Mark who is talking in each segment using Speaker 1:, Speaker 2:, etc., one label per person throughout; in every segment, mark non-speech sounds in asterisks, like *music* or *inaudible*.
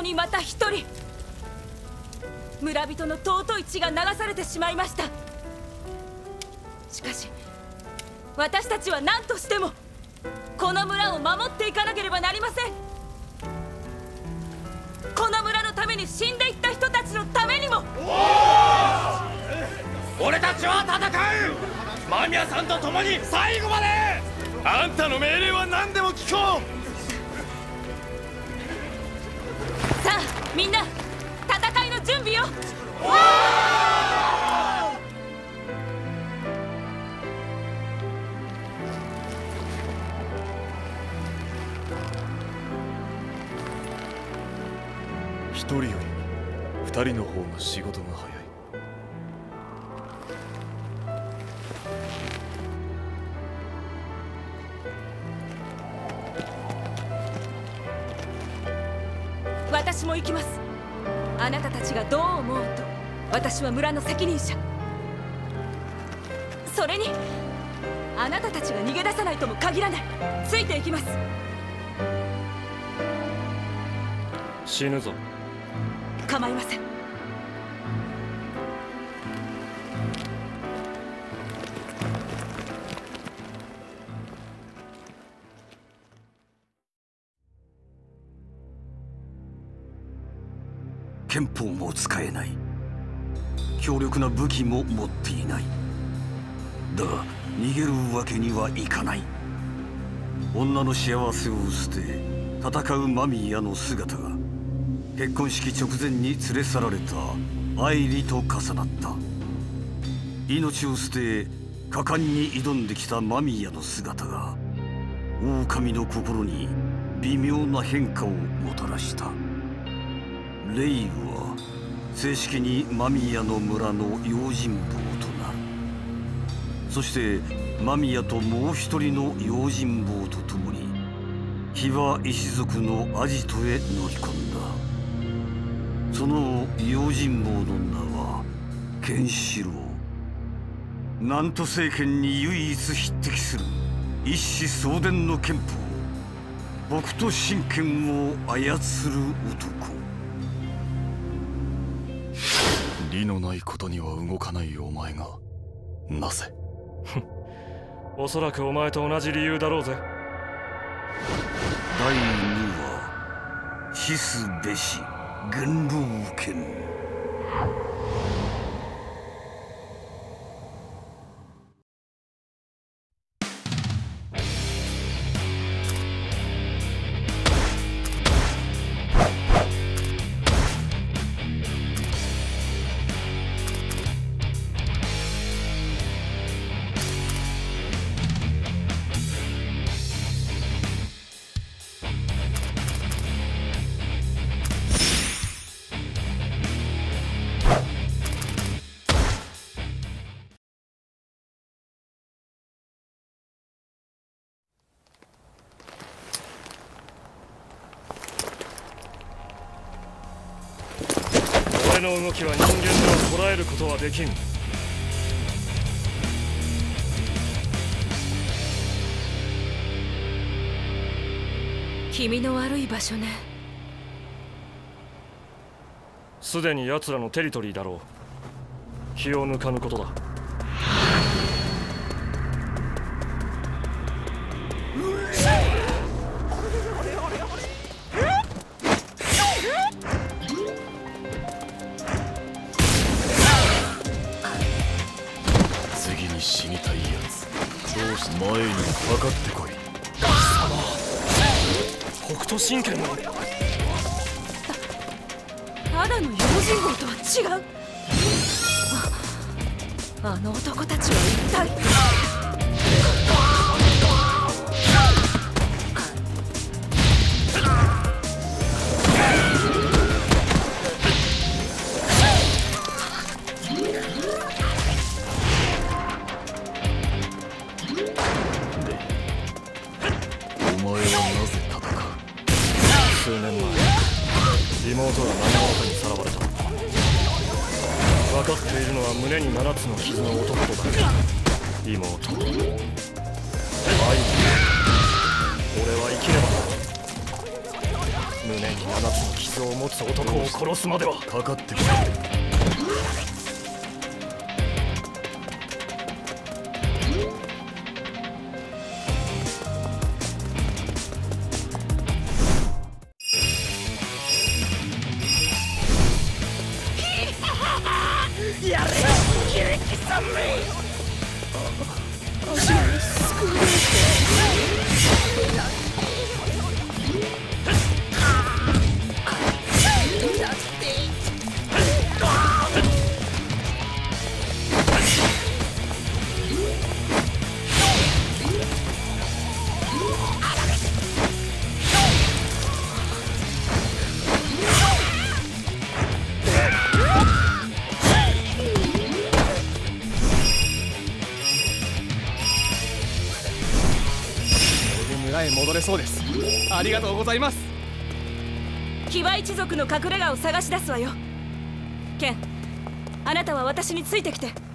Speaker 1: こにまた一人。村人の尊い血が流されてしまいました。しかし私たちは何としてもこの村を守っていかなければなりません。この村のために死んでいった人たちのためにも。
Speaker 2: 俺たちは戦う。間宮さんと共に最後まで。あんたの命令は何でも聞こ
Speaker 1: うみんな戦いの準備よ
Speaker 3: 一人より二人の方が仕事が早い。
Speaker 1: 行きます。あなたたちがどう思うと私は村の責任者。それにあなたたちが逃げ出さないとも限らない。ついていきます。
Speaker 4: 死ぬぞ。
Speaker 1: 構いません
Speaker 5: な武器も持っていない。だが逃げるわけにはいかない。女の幸せを捨て戦うマミヤの姿が結婚式直前に連れ去られた愛梨と重なった。命を捨て果敢に挑んできたマミヤの姿が狼の心に微妙な変化をもたらした。レイは正式にマミヤの村の用心棒となる。そしてマミヤともう一人の用心棒と共に騎馬一族のアジトへ乗り込んだ。その用心棒の名はケンシロウ。南都政権に唯一匹敵する一子相伝の憲法。僕と神権を操る男。
Speaker 3: 理のないことには動かないお前がなぜ？*laughs*
Speaker 4: おそらくお前と同じ理由だろうぜ。
Speaker 5: 第2話「死すべし元老剣」
Speaker 4: 俺の動きは人間では捉えることはできん。
Speaker 1: 気味の悪い場所ね。
Speaker 4: すでに奴らのテリトリーだろう。気を抜かぬことだ神経の
Speaker 1: ただの用心棒とは違う。あの男たちは一体。
Speaker 4: 男を殺すまでは。
Speaker 3: かかってきた。
Speaker 6: ありがとうございます。
Speaker 2: 騎馬一族の隠れ家を探し出すわよ。ケンあなたは私についてきて。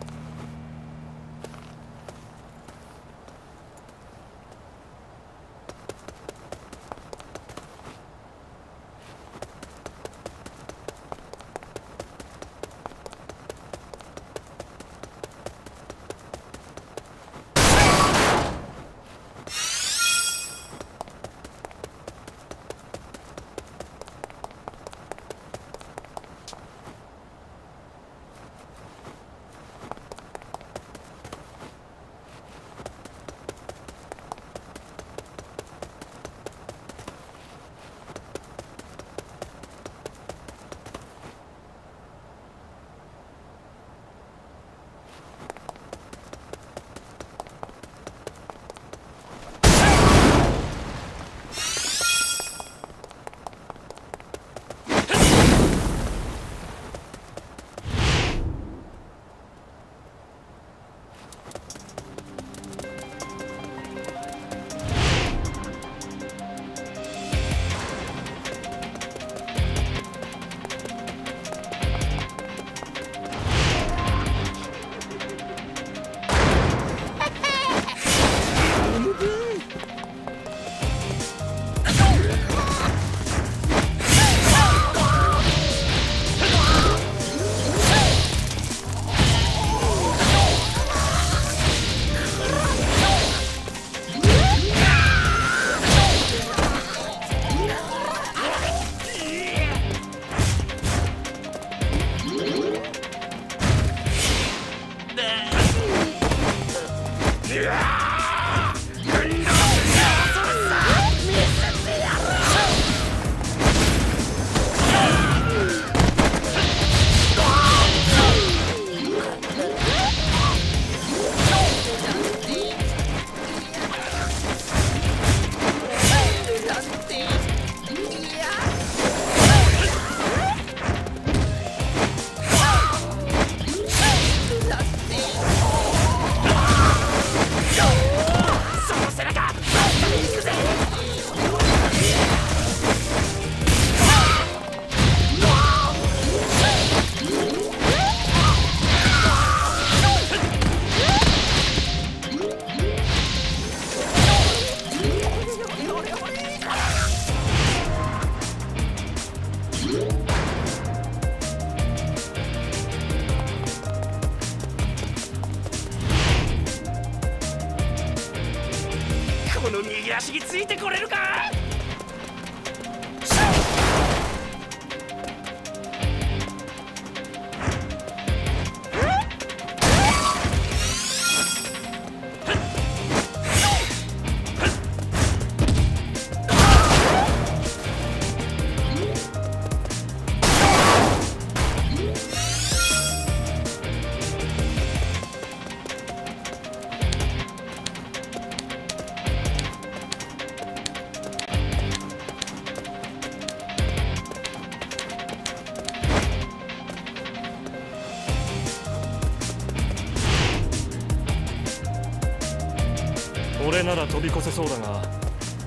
Speaker 4: 飛び越せそうだが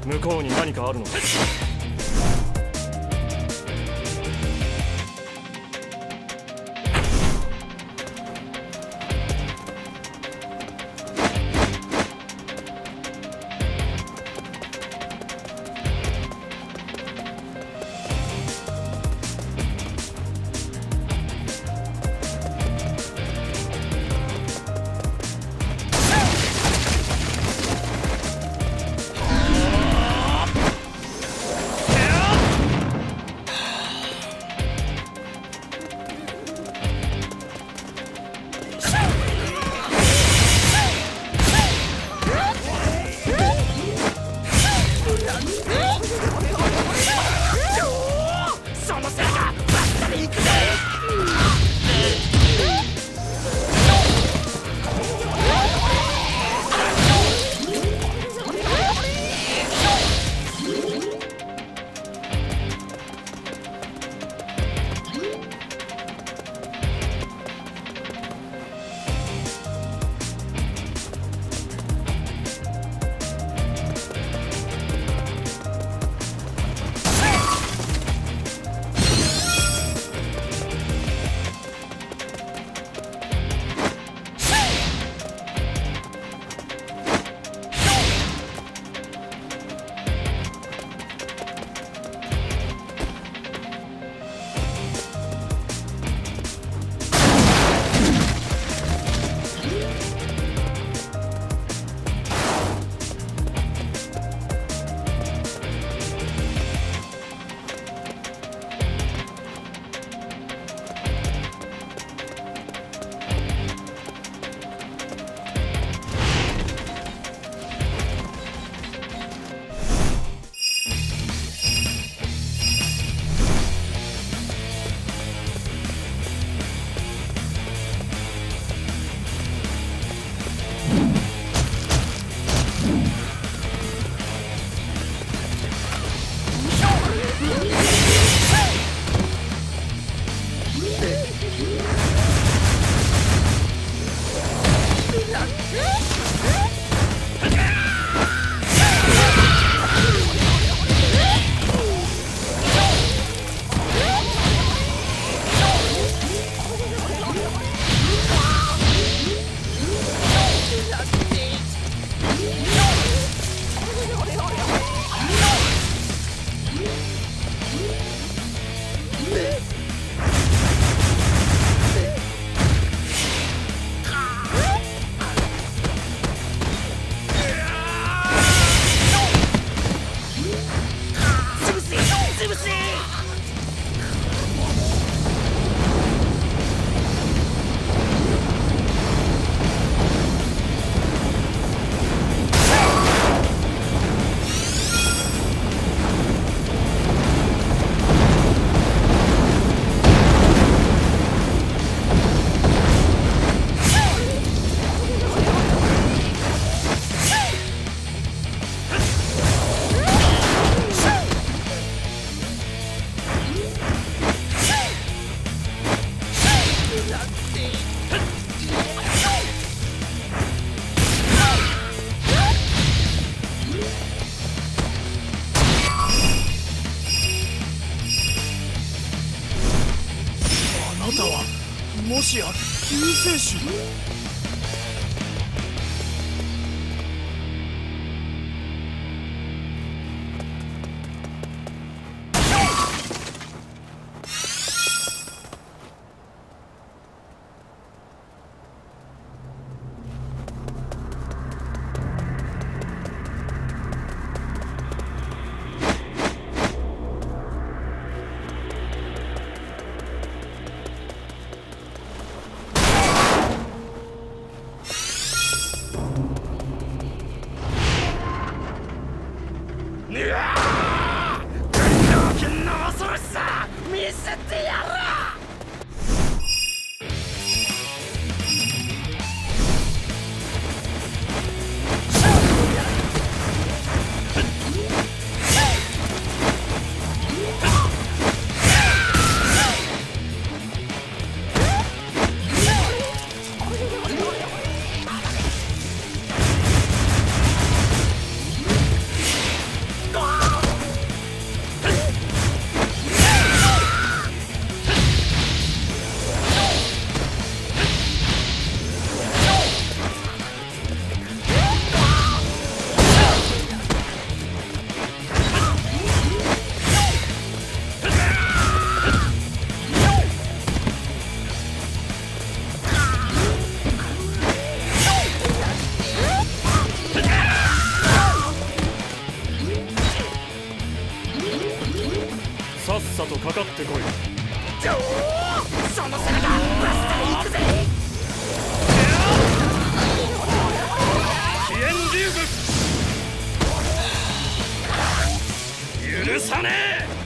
Speaker 4: 向こうに何かあるのか？
Speaker 2: tissue. 見せ
Speaker 4: さとかかってこい。
Speaker 2: その背中バスター行くぜ。
Speaker 4: 許さねえ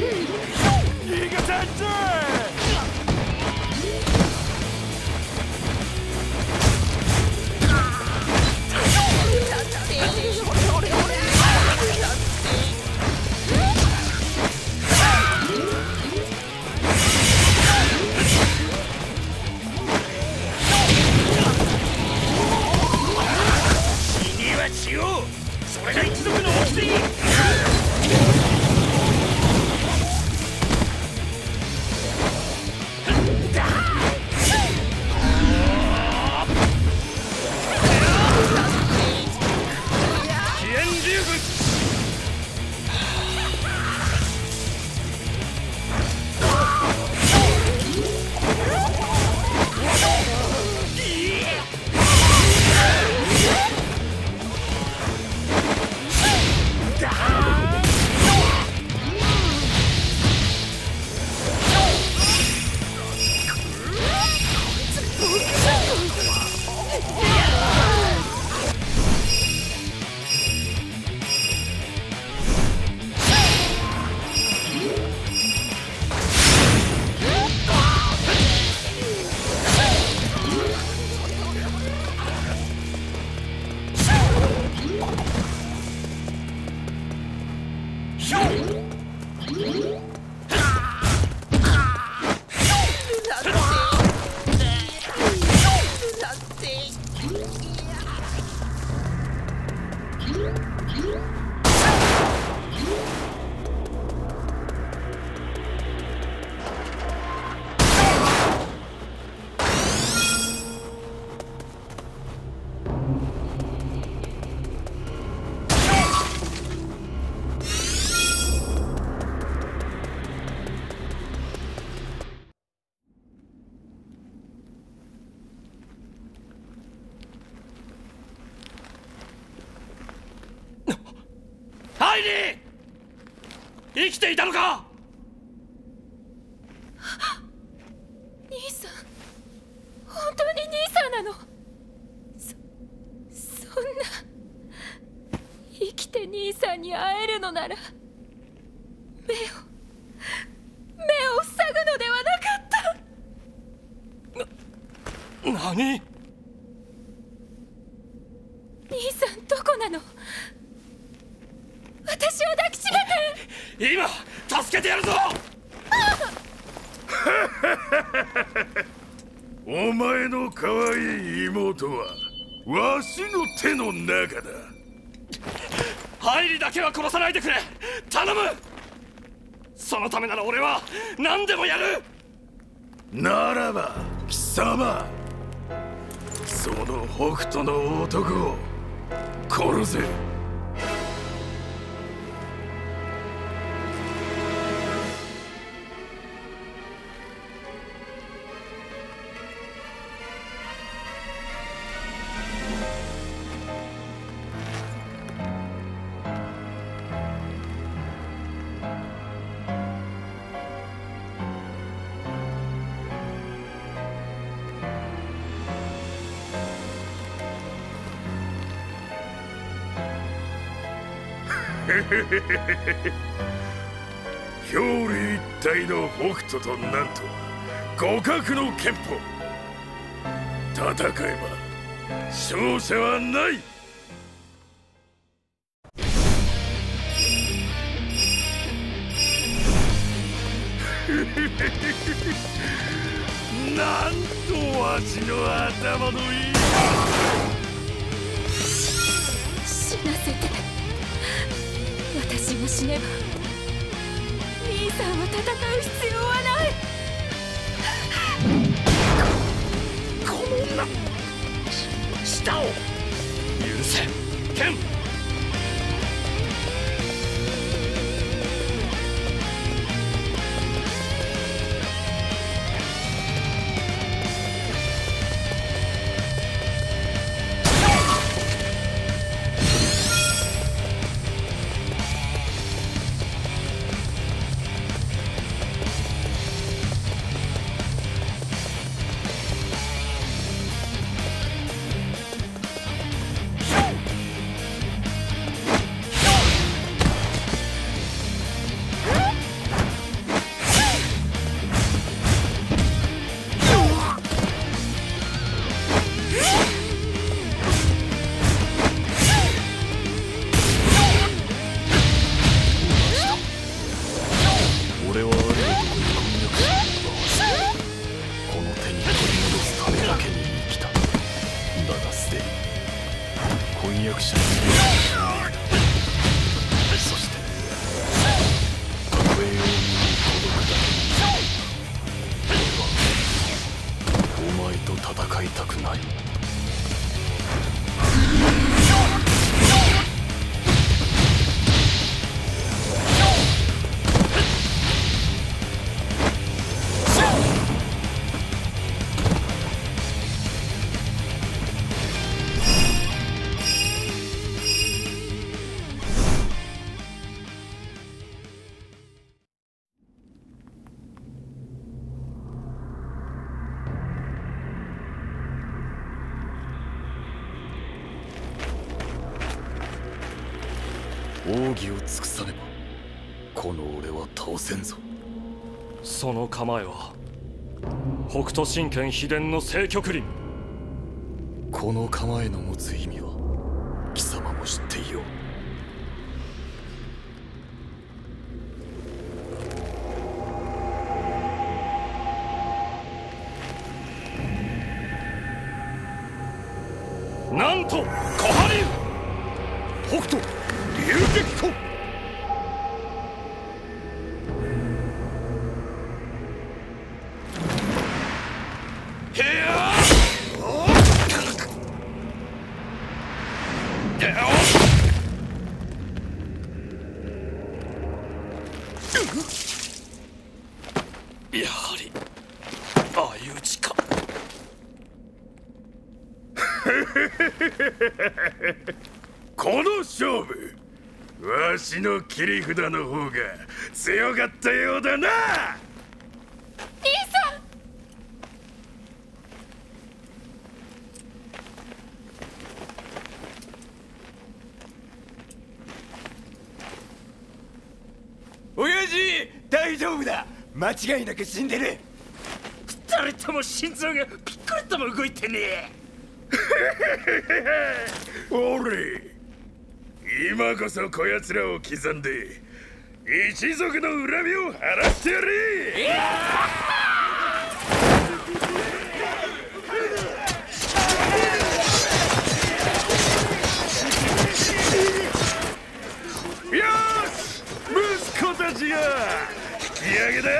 Speaker 2: 死
Speaker 4: 生きていたのか
Speaker 7: 兄さん本当に兄さんなのそそんなさんに会えるのなら目を目を塞ぐのではなかった
Speaker 8: 何
Speaker 7: 兄さんどこなの私を抱きしめて
Speaker 3: 今助けてやるぞ
Speaker 9: お前の可愛い妹はわしの中だ。
Speaker 3: 入りだけは殺さないでくれ。頼む。そのためなら俺は何でもやる。
Speaker 9: ならば貴様その北斗の男を殺せ。表裏一体の北斗となんと互角の憲法戦えば勝者はない。*laughs* なんとわしの頭のいい。
Speaker 7: 死なせて。私が死ねば兄さんは戦う必要はない。
Speaker 3: この女舌を許せ。剣。
Speaker 8: 構えは北斗神拳秘伝の聖極林
Speaker 4: この構えの持つ意味
Speaker 3: ち
Speaker 9: の切り札の方が強かったようだな。
Speaker 7: 兄さん。
Speaker 10: 親父大丈夫だ。間違いなく死んでる。
Speaker 9: 二人とも心臓がピックッとも動いてねえ。*laughs* *laughs* 俺今こそこやつらを刻んで一族の恨みを晴らしてやれ!よし息子たちが引き上げだ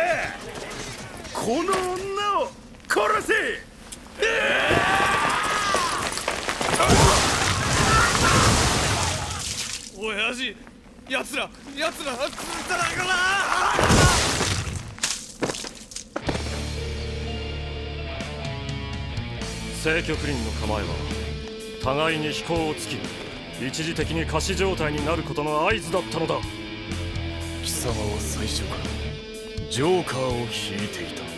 Speaker 9: この女を殺せ!
Speaker 6: 親父奴ら奴らだから
Speaker 4: 聖極林の構えは互いに飛行をつき一時的に仮死状態になることの合図だったのだ。
Speaker 3: 貴様は最初からジョーカーを引いていた。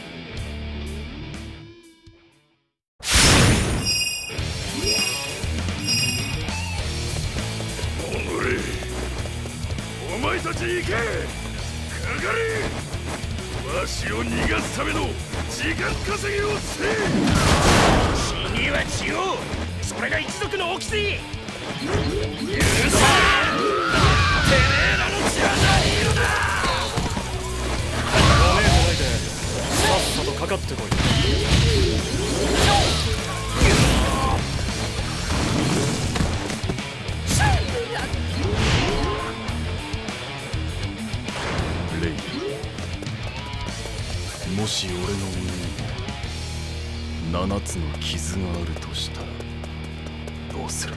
Speaker 9: たち行けかかれわしを逃がすための時間稼ぎをせ
Speaker 2: 血には血を。それが一族の掟。許さんてめえらの血は何色だ
Speaker 4: わめいてないでさっさとかかってこい
Speaker 3: し俺の胸に七つの傷があるとしたらどうする？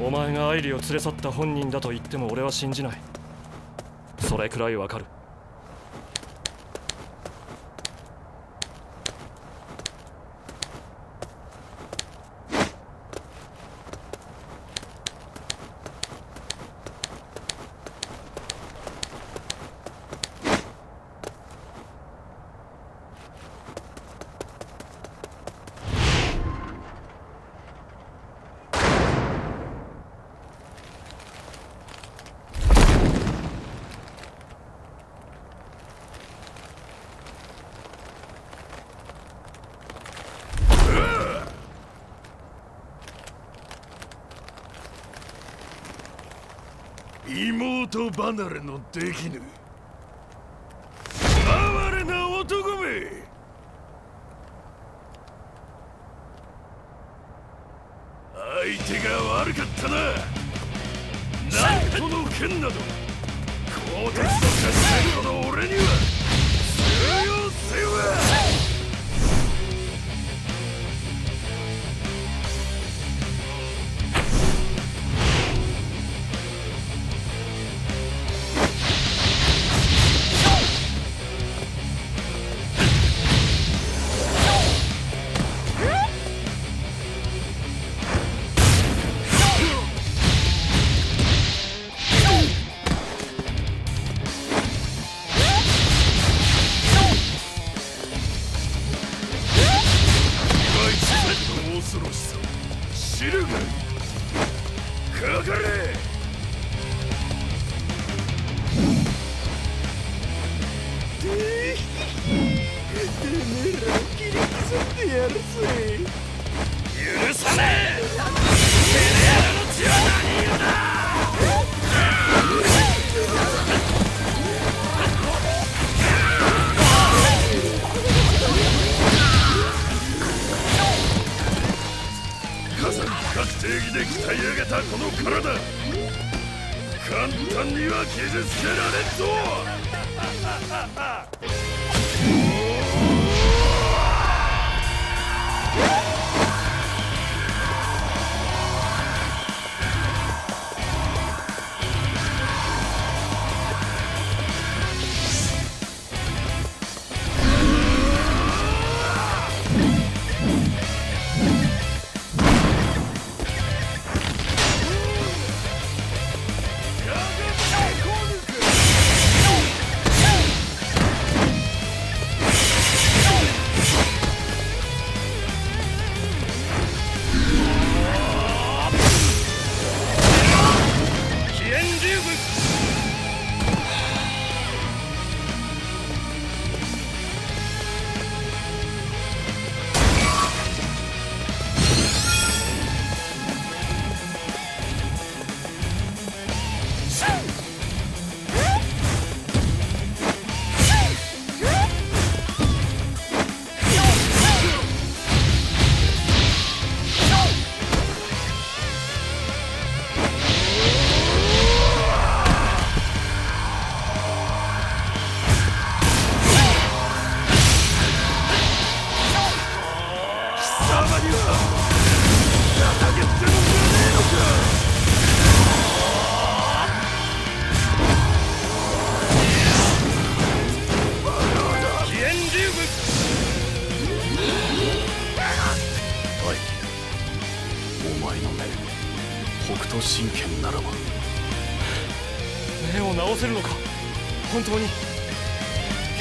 Speaker 3: *laughs*
Speaker 4: お前が愛梨を連れ去った本人だと言っても俺は信じない。それくらいわかる。
Speaker 9: 離れのできぬ。山深く定義で鍛え上げたこの体。簡単には傷つけられんぞ。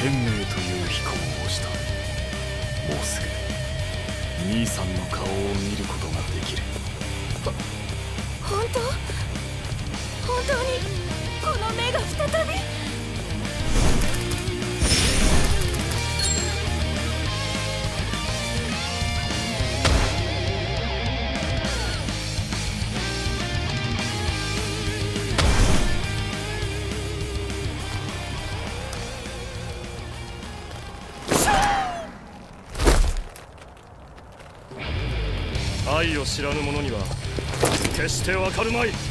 Speaker 3: 天命という飛行をした。もうすぐ兄さんの顔を見ることができる。
Speaker 7: 本当？本当にこの目が再び？
Speaker 4: 知らぬ者には決してわかるまい。